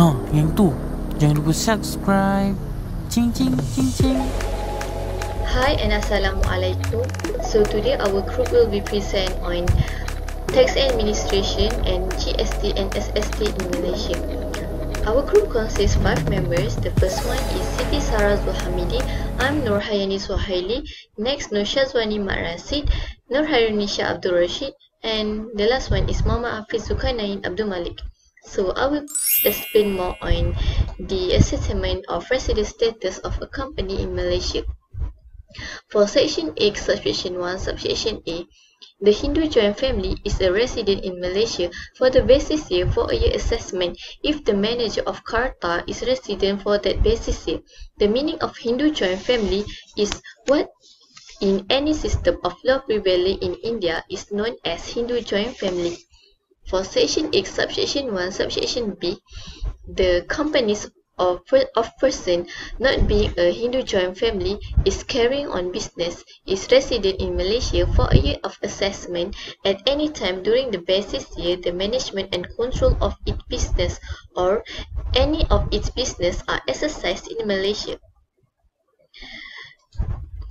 Ha, yang tu. Jangan lupa subscribe. Cing cing cing cing. Hi and Assalamualaikum. So today our group will be present on tax administration and GST and SST in Malaysia. Our group consists five members. The first one is Siti Sarah Zulhamidi. I'm Nur Hayani Suhaili. Next, Nur Shazwani Mat Rasid. Nur Hairunisha Abdul Rashid. And the last one is Mama Hafiz Zulkarnain Abdul Malik. So I will explain more on the assessment of resident status of a company in Malaysia. For Section A, Subsection 1, Subsection A, the Hindu joint family is a resident in Malaysia for the basis year for a year assessment if the manager of Karta is resident for that basis year. The meaning of Hindu joint family is what in any system of law prevailing in India is known as Hindu joint family. For Section X, Subsection 1, Subsection B, the companies of, of person not being a Hindu joint family is carrying on business is resident in Malaysia for a year of assessment at any time during the basis year the management and control of its business or any of its business are exercised in Malaysia.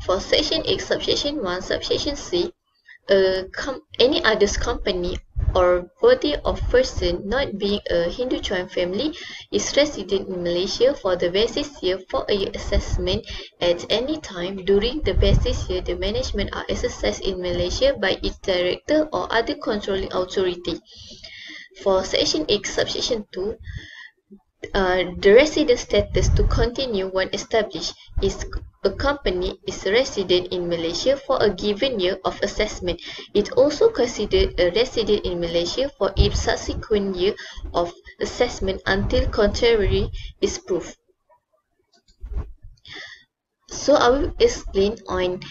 For Section X, Subsection 1, Subsection C, a any other's company or body of person not being a Hindu joint family is resident in Malaysia for the basis year for a year assessment at any time during the basis year the management are exercised in Malaysia by its director or other controlling authority. For Section X, Subsection 2, uh, Uh, the resident status to continue when established is a company is resident in Malaysia for a given year of assessment. It also considered a resident in Malaysia for its subsequent year of assessment until contrary is proved. So I will explain on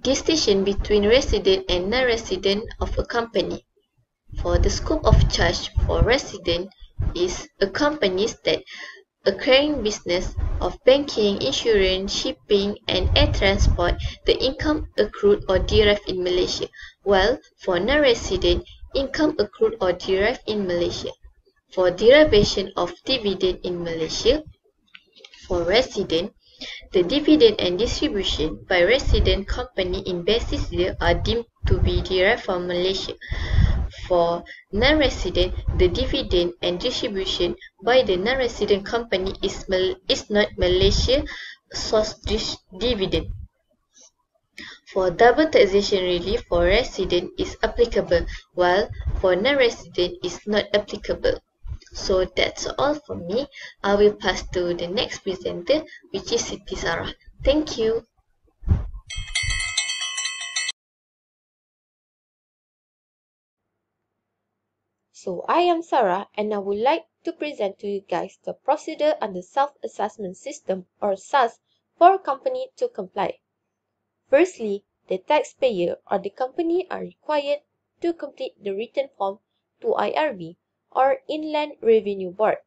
distinction between resident and non-resident of a company. For the scope of charge for resident is a company that acquiring business of banking, insurance, shipping, and air transport, the income accrued or derived in Malaysia, while for non-resident, income accrued or derived in Malaysia. For derivation of dividend in Malaysia, for resident, the dividend and distribution by resident company in basis year are deemed to be derived from Malaysia. For non-resident, the dividend and distribution by the non-resident company is, Mal is not Malaysia source dividend. For double taxation relief for resident is applicable, while for non-resident is not applicable. So that's all from me. I will pass to the next presenter, which is Siti Sarah. Thank you. So I am Sarah and I would like to present to you guys the procedure under the self-assessment system or SAS for a company to comply. Firstly, the taxpayer or the company are required to complete the written form to IRB or Inland Revenue Board.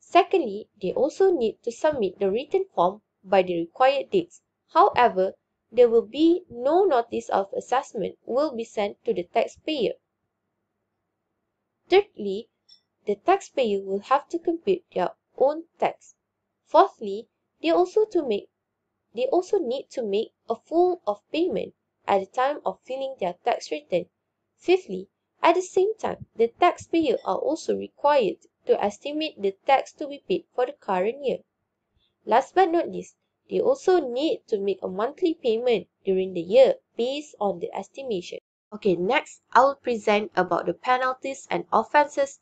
Secondly, they also need to submit the written form by the required dates. However, there will be no notice of assessment will be sent to the taxpayer. Thirdly, the taxpayer will have to compute their own tax. Fourthly, they also to make they also need to make a full of payment at the time of filing their tax return. Fifthly, at the same time, the taxpayer are also required to estimate the tax to be paid for the current year. Last but not least, they also need to make a monthly payment during the year based on the estimation. Okay, next I will present about the penalties and offenses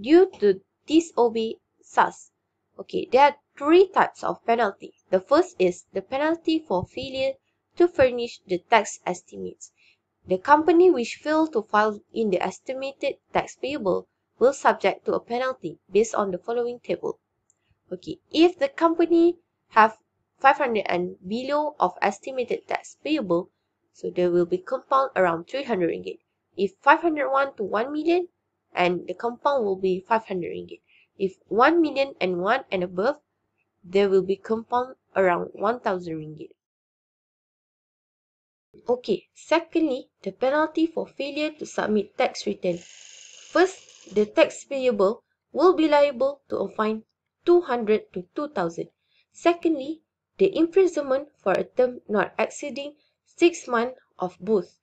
due to disobey SAS. Okay, there are three types of penalty. The first is the penalty for failure to furnish the tax estimates. The company which failed to file in the estimated tax payable will subject to a penalty based on the following table. Okay, if the company have 500 and below of estimated tax payable, so there will be compound around 300 ringgit. If 501 to 1 million, and the compound will be 500 ringgit. If 1 million and 1 and above, there will be compound around 1000 ringgit. Okay, secondly, the penalty for failure to submit tax return. First, the tax payable will be liable to a fine 200 to 2000. Secondly, the imprisonment for a term not exceeding 6 months of both.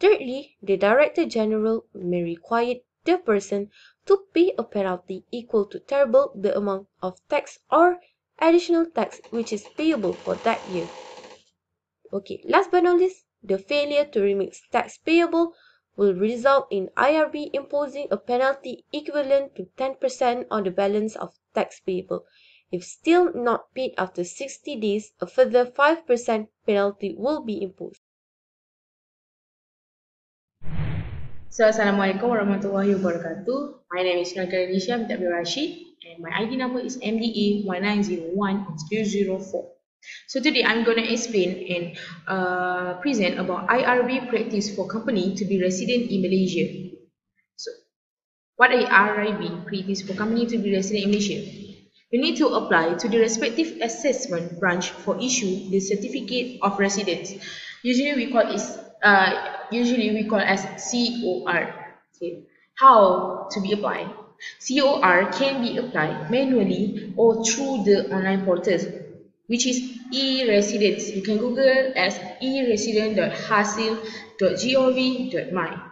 Thirdly, the Director General may require the person to pay a penalty equal to treble the amount of tax or additional tax which is payable for that year. Okay, last but not least, the failure to remit tax payable will result in IRB imposing a penalty equivalent to 10% on the balance of tax payable. If still not paid after 60 days, a further 5% penalty will be imposed. So, Assalamualaikum warahmatullahi wabarakatuh. My name is Nur Hairunisha Abdul Rashid and my ID number is MDE1901-004. So today I'm going to explain and uh, present about IRB practice for company to be resident in Malaysia. So what is IRB practice for company to be resident in Malaysia? You need to apply to the respective assessment branch for issue the certificate of residence. Usually we call it uh, usually we call as COR. Okay. How to be applied? COR can be applied manually or through the online portals which is e-residence. You can Google as e-resident.hasil.gov.my.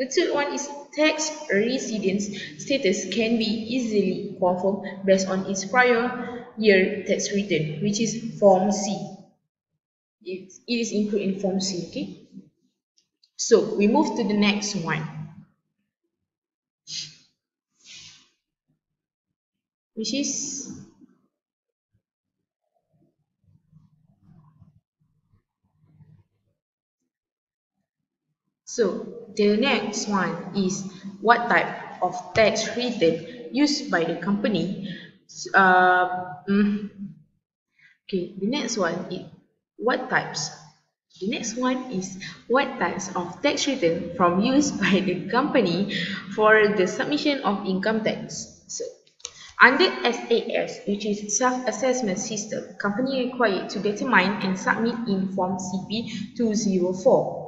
The third one is tax residence status can be easily confirmed based on its prior year tax return, which is Form C. It, it is included in Form C. Okay. So we move to the next one. Which is So the next one is what type of tax return used by the company. Uh, mm, okay, the next one is what types. The next one is what types of tax return from used by the company for the submission of income tax. So under SAS, which is self-assessment system, company required to determine and submit in Form CP 204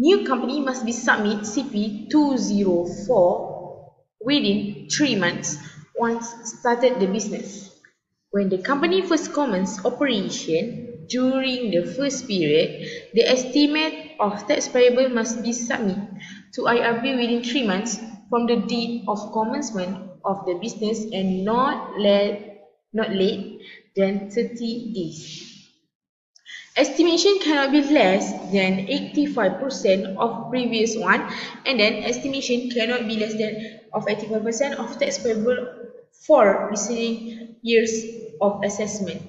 New company must be submit CP204 within 3 months once started the business. When the company first commenced operation during the first period, the estimate of tax payable must be submitted to IRB within 3 months from the date of commencement of the business and not late, not late than 30 days. Estimation cannot be less than 85% of previous one and then estimation cannot be less than of 85% of tax payable for preceding years of assessment.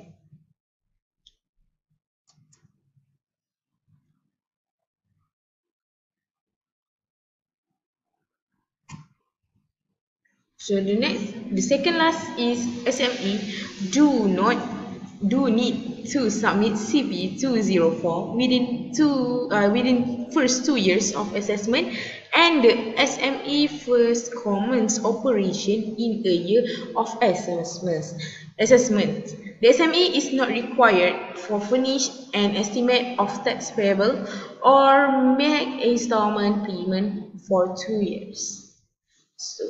So the next, the second last is SME. Do not do need to submit CP204 within two uh, within first two years of assessment and the SME first commence operation in a year of assessment. Assessment. The SME is not required for furnish an estimate of tax payable or make installment payment for two years. So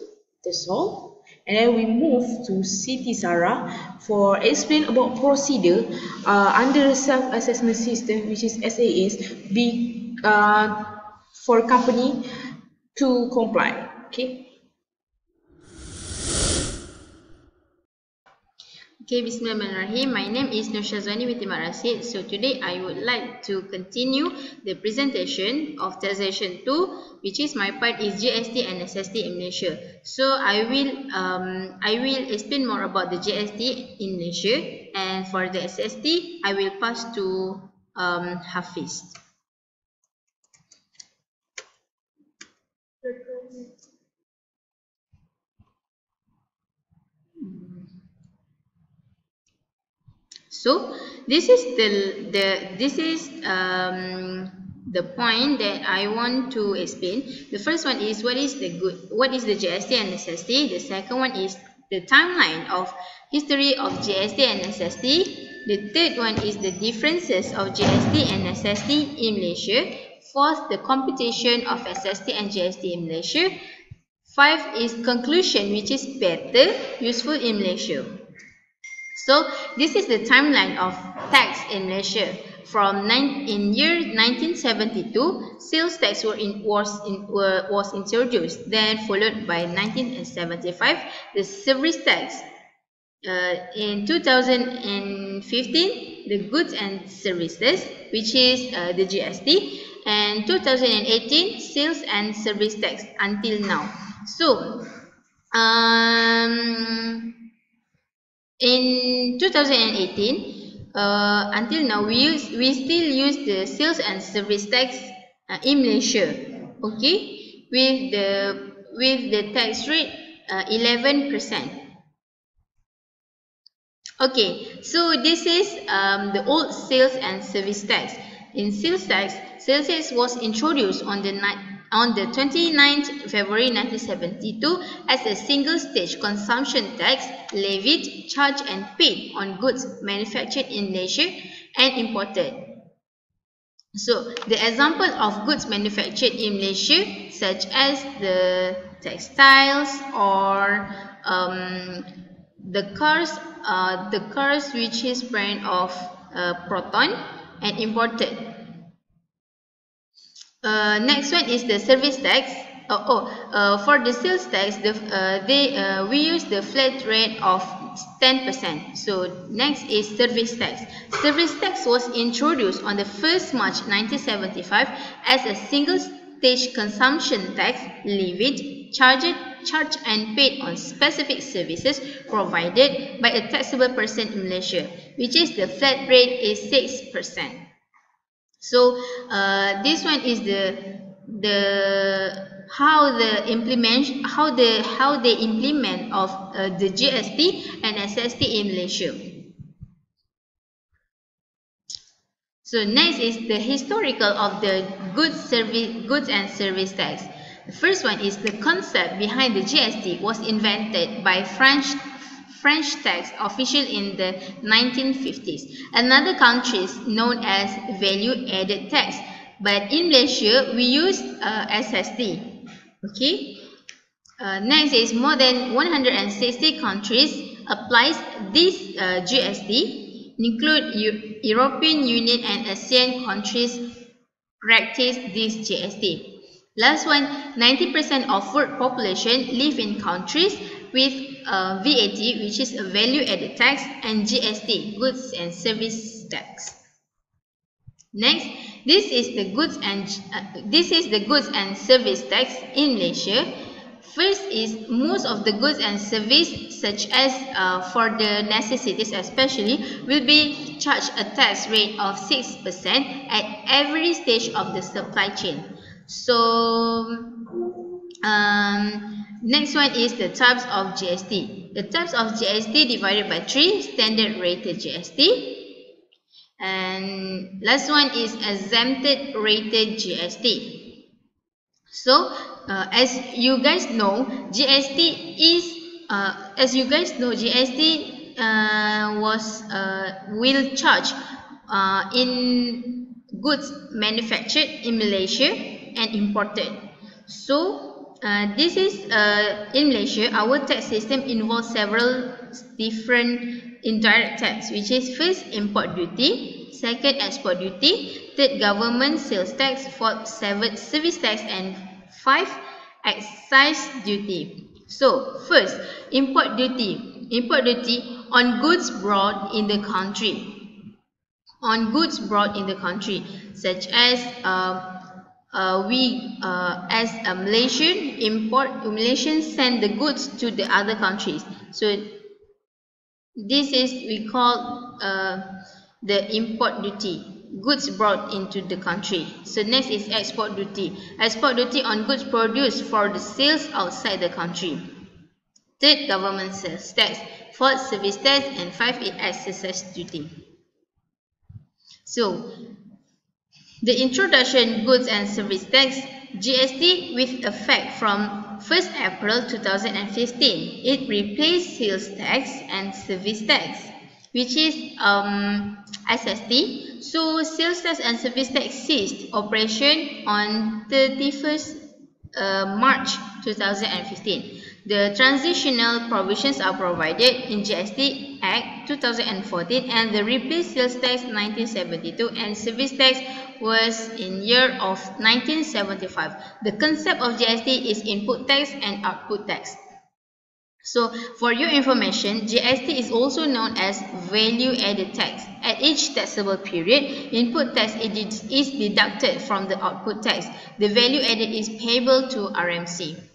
that's all and then we move to Siti Sarah for explain about procedure uh, under self-assessment system which is SAS be uh, for company to comply. Okay Okay, Bismillahirrahmanirrahim. My name is Nur Shazwani with Imat Rasid. So today I would like to continue the presentation of taxation 2 which is my part is GST and SST in Malaysia. So I will um, I will explain more about the GST in Malaysia and for the SST I will pass to um, Hafiz. So this is the the this is um, the point that I want to explain. The first one is what is the good what is the GST and SST. The second one is the timeline of history of GST and SST. The third one is the differences of GST and SST in Malaysia. Fourth, the computation of SST and GST in Malaysia. Five is conclusion, which is better, useful in Malaysia. So this is the timeline of tax in Malaysia. From nine, in year 1972, sales tax were in, was, in, was introduced. Then followed by 1975, the service tax. Uh, in 2015, the goods and services, which is uh, the GST, and 2018, sales and service tax until now. So, um, in 2018, uh, until now, we use we still use the sales and service tax uh, in Malaysia. Okay, with the with the tax rate uh, 11%. Okay, so this is um, the old sales and service tax. In sales tax, sales tax was introduced on the on the 29th February 1972 as a single-stage consumption tax levied, charged and paid on goods manufactured in Malaysia and imported. So, the example of goods manufactured in Malaysia such as the textiles or um, the cars, uh, the cars which is brand of uh, Proton and imported uh, next one is the service tax. Oh, oh uh, for the sales tax, the, uh, they uh, we use the flat rate of 10%. So next is service tax. Service tax was introduced on the 1st March 1975 as a single stage consumption tax levied, charged, charged and paid on specific services provided by a taxable person in Malaysia, which is the flat rate is 6%. So uh, this one is the the how the implement how the how they implement of uh, the GST and SST in Malaysia. So next is the historical of the goods service goods and service tax. The first one is the concept behind the GST was invented by French French tax official in the 1950s. Another country is known as value added tax. But in Malaysia, we use uh. Okay. Uh, next is more than 160 countries applies this uh, GST, include U European Union and ASEAN countries practice this GST. Last one, 90% of world population live in countries with uh, VAT, which is a value added tax, and GST, goods and service tax. Next, this is the goods and uh, this is the goods and service tax in Malaysia. First is most of the goods and service such as uh, for the necessities especially will be charged a tax rate of 6% at every stage of the supply chain. So um, Next one is the types of GST. The types of GST divided by 3 standard rated GST. And last one is exempted rated GST. So, uh, as you guys know, GST is, uh, as you guys know, GST uh, was, uh, will charge uh, in goods manufactured in Malaysia and imported. So, uh, this is uh, in Malaysia, our tax system involves several different indirect tax, which is first import duty, second export duty, third government sales tax, fourth seventh service tax, and five excise duty. So, first, import duty. Import duty on goods brought in the country. On goods brought in the country, such as uh, uh, we uh, as a Malaysian import Malaysians send the goods to the other countries. So this is we call uh, the import duty goods brought into the country. So next is export duty. Export duty on goods produced for the sales outside the country. Third government sales tax fourth service tax and five is excise duty. So the introduction goods and service tax GST with effect from 1st April 2015. It replaced sales tax and service tax which is um, SST. So sales tax and service tax ceased operation on 31st uh, March 2015. The transitional provisions are provided in GST Act 2014 and the replaced sales tax 1972 and service tax was in year of 1975. The concept of GST is input tax and output tax. So, for your information, GST is also known as value added tax. At each taxable period, input tax is deducted from the output tax. The value added is payable to RMC.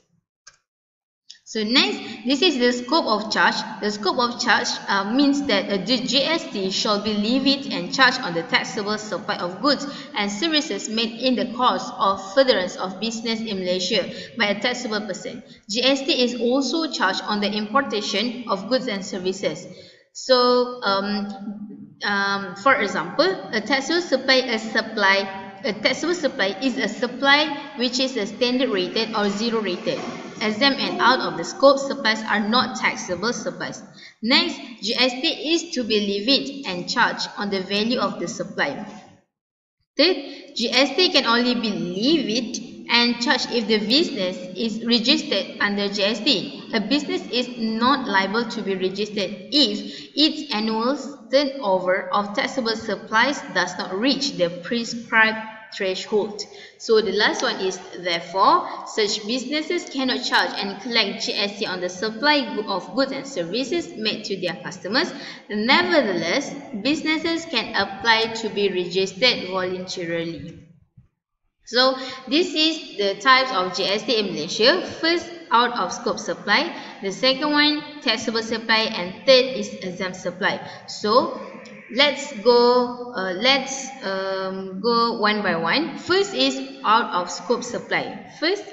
So next, this is the scope of charge. The scope of charge uh, means that a GST shall be levied and charged on the taxable supply of goods and services made in the course of furtherance of business in Malaysia by a taxable person. GST is also charged on the importation of goods and services. So, um, um, for example, a taxable supply, a supply a taxable supply is a supply which is a standard rated or zero rated. Exempt and out of the scope supplies are not taxable supplies. Next, GST is to be levied and charged on the value of the supply. Third, GST can only be levied and charged if the business is registered under GST. A business is not liable to be registered if its annual turnover of taxable supplies does not reach the prescribed threshold. So the last one is therefore such businesses cannot charge and collect GST on the supply of goods and services made to their customers. Nevertheless, businesses can apply to be registered voluntarily. So this is the types of GST in Malaysia. First, out of scope supply. The second one, taxable supply. And third is exempt supply. So let's go uh, let's um, go one by one. First is out of scope supply. First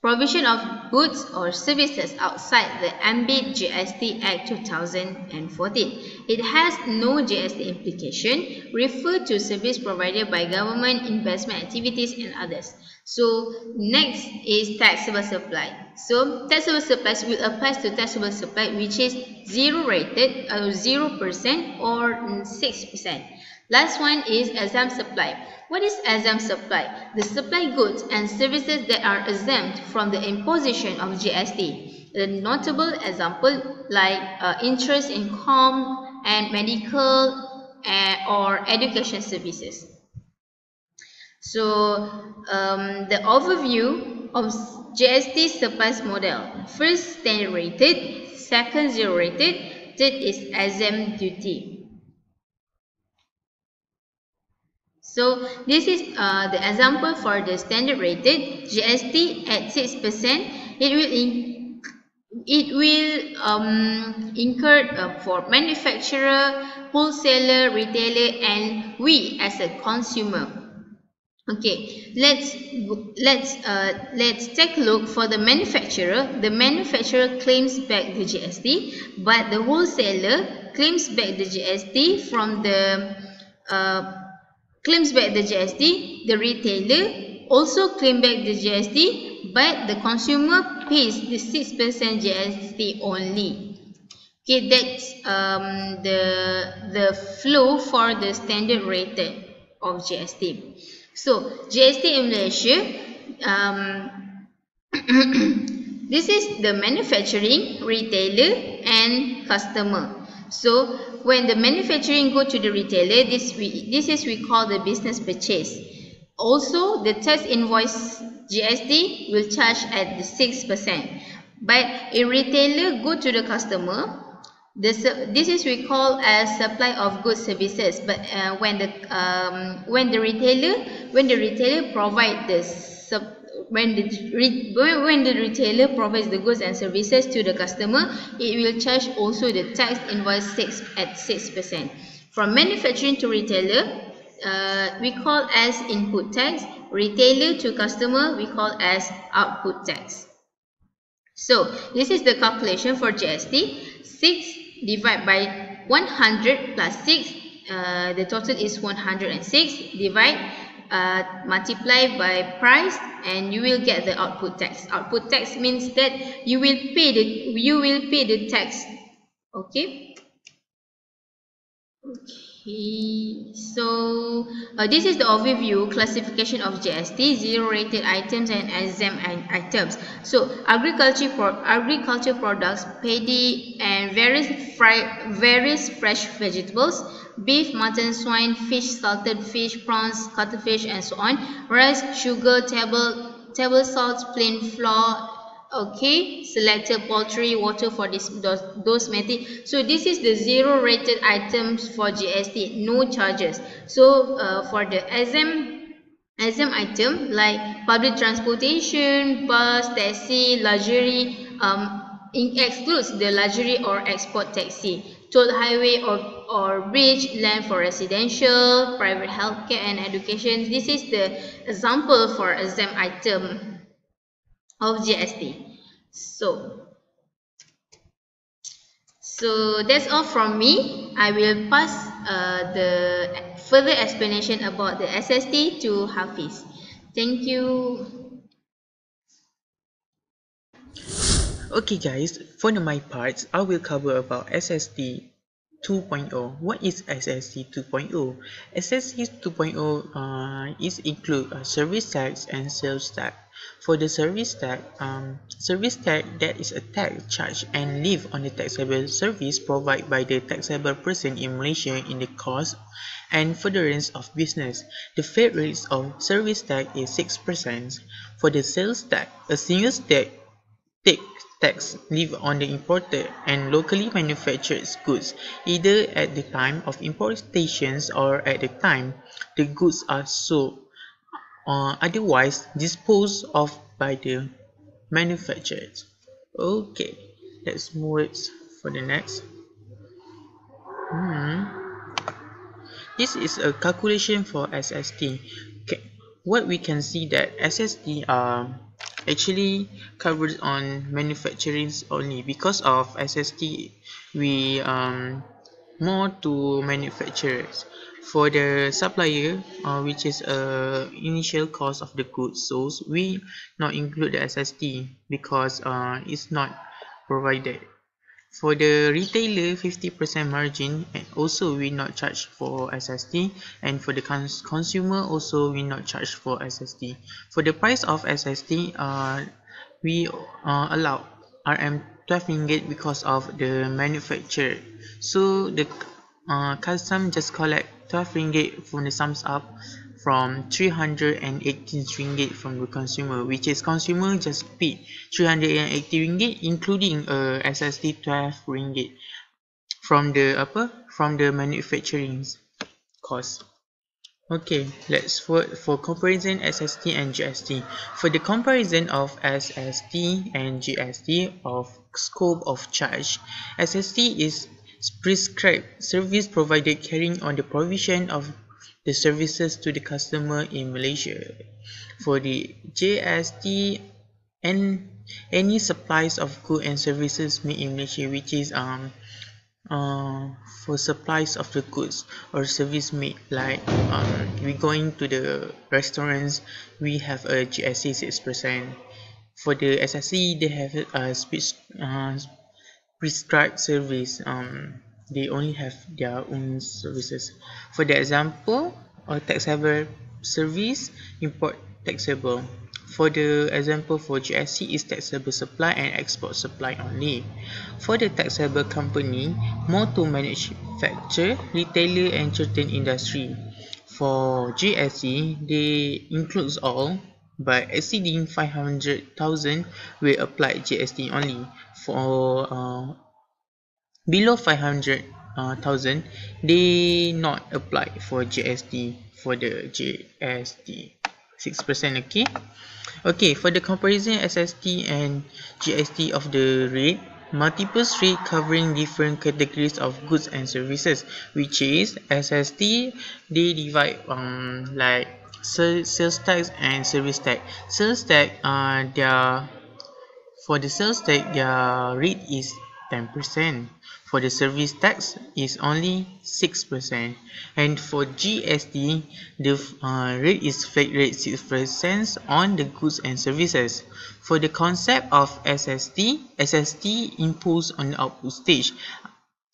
provision of goods or services outside the ambit GST Act 2014 it has no GST implication refer to service provided by government investment activities and others so next is taxable supply. So taxable supplies will apply to taxable supply which is zero rated or uh, zero percent or six percent. Last one is exempt supply. What is exempt supply? The supply goods and services that are exempt from the imposition of GST. The notable example like uh, interest income and medical uh, or education services. So um, the overview of GST surplus model. First standard rated, second zero rated, third is exempt duty. So this is uh, the example for the standard rated GST at 6%. It will in, it will um, incur uh, for manufacturer, wholesaler, retailer and we as a consumer. Okay, let's let's uh, let's take a look for the manufacturer. The manufacturer claims back the GST, but the wholesaler claims back the GST from the uh, claims back the GST. The retailer also claim back the GST, but the consumer pays the six percent GST only. Okay, that's um, the the flow for the standard rate of GST. So, GST in Malaysia, um, this is the manufacturing, retailer and customer. So, when the manufacturing go to the retailer, this, we, this is we call the business purchase. Also, the tax invoice GST will charge at the 6%. But a retailer go to the customer, this, this is we call as supply of goods services. But uh, when the um, when the retailer when the retailer provide the sub, when the when the retailer provides the goods and services to the customer, it will charge also the tax invoice six at six percent. From manufacturing to retailer, uh, we call as input tax. Retailer to customer, we call as output tax. So this is the calculation for GST. 6 divided by 100 plus 6 uh, the total is 106 divide uh, multiply by price and you will get the output tax. Output tax means that you will pay the you will pay the tax. Okay? Okay so uh, this is the overview classification of GST, zero rated items and exempt items. So agriculture pro agriculture products, paddy and various fry various fresh vegetables, beef, mutton, swine, fish, salted fish, prawns, cuttlefish and so on, rice, sugar, table table salt, plain flour, okay. Selected poultry water for this those, those method so this is the zero rated items for gst no charges. So uh, for the exempt exempt item like public transportation bus taxi luxury um excludes the luxury or export taxi toll highway or or bridge land for residential private healthcare and education this is the example for exempt item of GST. So, so that's all from me. I will pass uh, the further explanation about the SST to Hafidz. Thank you. Okay guys, for my part, I will cover about SST 2.0. What is SST 2.0? SST 2.0 uh, is include uh, service tax and sales tax. For the service tax, um, service tax that is a tax charge and live on the taxable service provided by the taxable person in Malaysia in the course and furtherance of business. The flat rate of service tax is 6%. For the sales tax, a single state tax live on the imported and locally manufactured goods either at the time of importations or at the time the goods are sold or otherwise disposed of by the manufacturers. Okay, let's move it for the next. Hmm. This is a calculation for SST. Okay, what we can see that SST uh, actually covers on manufacturing only. Because of SST we um more to manufacturers. For the supplier uh, which is a initial cost of the goods sold we not include the SST because uh, it's not provided for the retailer 50% margin and also we not charge for SST and for the cons consumer also we not charge for SST for the price of SST uh, we uh, allow RM 12 ringgit because of the manufacturer. So the uh, custom just collect 12 ringgit from the sums up from 318 ringgit from the consumer which is consumer just paid 380 ringgit including a uh, SST 12 ringgit from the upper from the manufacturing cost. Okay let's for for comparison SST and GST for the comparison of SST and GST of scope of charge SST is prescribed service provided carrying on the provision of the services to the customer in Malaysia. For the GST and any supplies of goods and services made in Malaysia which is um uh, for supplies of the goods or service made like um, we going to the restaurants we have a GST 6% for the SST they have a speech uh, prescribed service um, they only have their own services. For the example a taxable service import taxable. For the example for GSC is taxable supply and export supply only. For the taxable company more to manufacture retailer and certain industry. For GSC they includes all but exceeding 500,000 will apply GST only. For uh, below 500,000 uh, they not apply for GST for the GST 6% okay? Okay for the comparison SST and GST of the rate multiple rate covering different categories of goods and services which is SST they divide um like sales tax and service tax. Sales tax uh their for the sales tax their rate is 10% for the service tax is only 6% and for GST the uh, rate is flat rate 6% on the goods and services. For the concept of SST SST imposed on the output stage.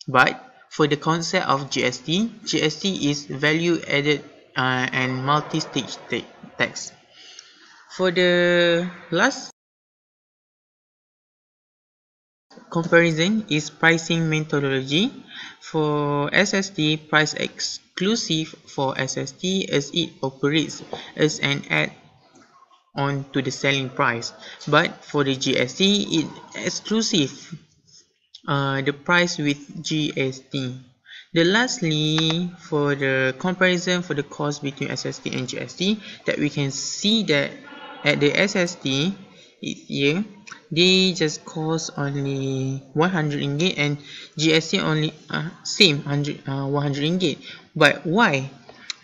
But for the concept of GST, GST is value added uh, and multi-stage tax. For the last comparison is pricing methodology. For SST, price exclusive for SST as it operates as an add on to the selling price. But for the GST, it exclusive uh, the price with GST. The lastly, for the comparison for the cost between SST and GST, that we can see that at the SST here, they just cost only 100 ringgit and GST only uh, same 100 uh, 100 ringgit. But why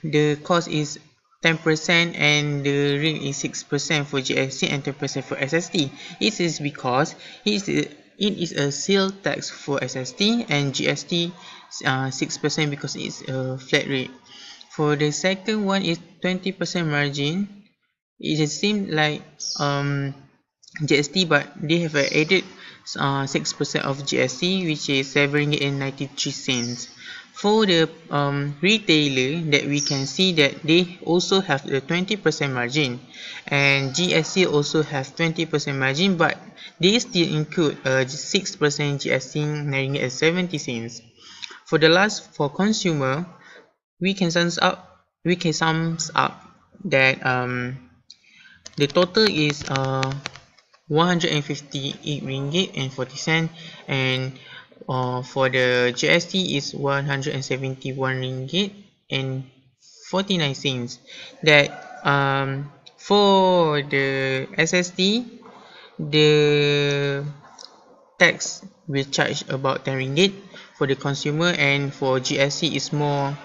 the cost is 10% and the rate is 6% for GST and 10% for SST? It is because it is it is a sale tax for SST and GST 6% uh, because it's a flat rate. For the second one is 20% margin. It seems like um, GST but they have added 6% uh, of GST which is 7 and 93 cents. For the um, retailer that we can see that they also have the 20% margin and GST also have 20% margin but they still include a 6% GST 9 70 cents. For the last for consumer, we can sum up we can sum up that um the total is uh 158 ringgit and 40 cent and uh, for the GST is 171 ringgit and 49 cents. That um for the SST the tax will charge about 10 ringgit for the consumer and for GST is more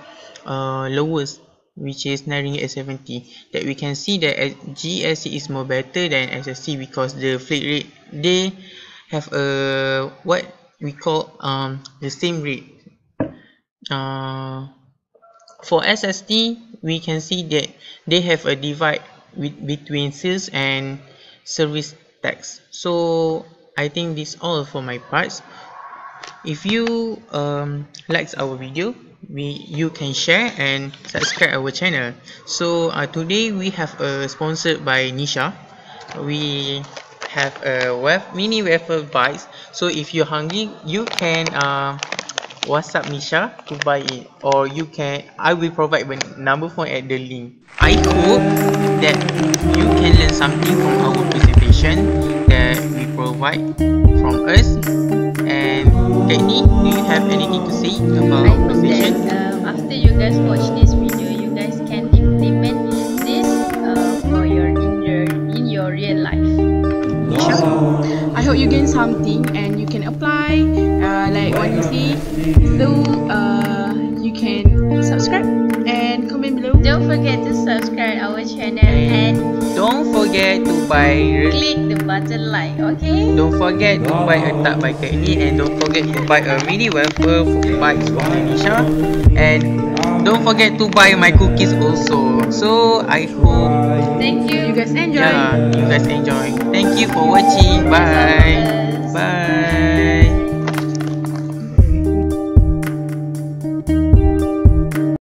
uh, lowest which is 9 ringgit 70 that we can see that GST is more better than SST because the flat rate they have a what we call um the same rate. Uh, for SST we can see that they have a divide with, between sales and service tax. So I think this all for my parts. If you um, likes our video we you can share and subscribe our channel. So uh, today we have uh, sponsored by Nisha. We have a web mini waffle bites. So if you're hungry you can uh, whatsapp Nisha to buy it. Or you can I will provide the number phone at the link. I hope that you can learn something from our presentation that we provide from us Kaini, do you have anything to say about I hope that um, after you guys watch this video, you guys can implement this uh, for your in your in your real life. Sure. I hope you gain something and you can apply uh, like what you see. So uh, you can subscribe. Don't forget to subscribe our channel and don't forget to buy click the button like okay? Don't forget to buy a tub by Kaini and don't forget to buy a mini wafer bites from Anisha and don't forget to buy my cookies also. So I hope thank you. You guys enjoy. Yeah you guys enjoy. Thank you for watching. Bye. Bye